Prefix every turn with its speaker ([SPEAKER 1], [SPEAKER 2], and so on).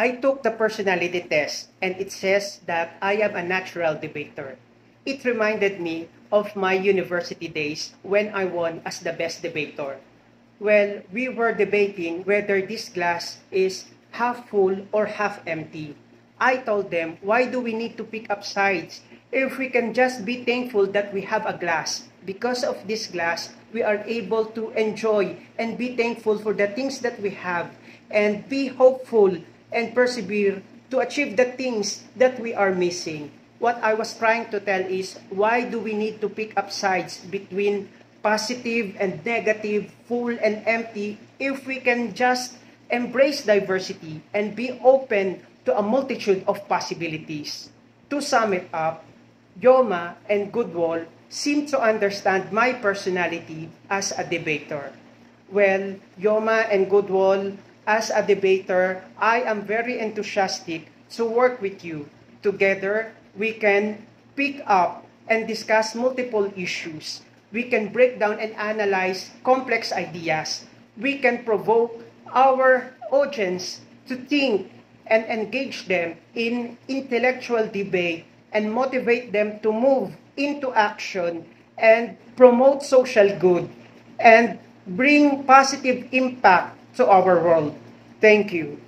[SPEAKER 1] I took the personality test and it says that I am a natural debater. It reminded me of my university days when I won as the best debater. Well, we were debating whether this glass is half full or half empty. I told them, why do we need to pick up sides if we can just be thankful that we have a glass? Because of this glass, we are able to enjoy and be thankful for the things that we have and be hopeful and persevere to achieve the things that we are missing. What I was trying to tell is why do we need to pick up sides between positive and negative, full and empty, if we can just embrace diversity and be open to a multitude of possibilities. To sum it up, Yoma and Goodwall seem to understand my personality as a debater. Well, Yoma and Goodwall, as a debater, I am very enthusiastic to work with you. Together, we can pick up and discuss multiple issues. We can break down and analyze complex ideas. We can provoke our audience to think and engage them in intellectual debate and motivate them to move into action and promote social good and bring positive impact to our world. Thank you.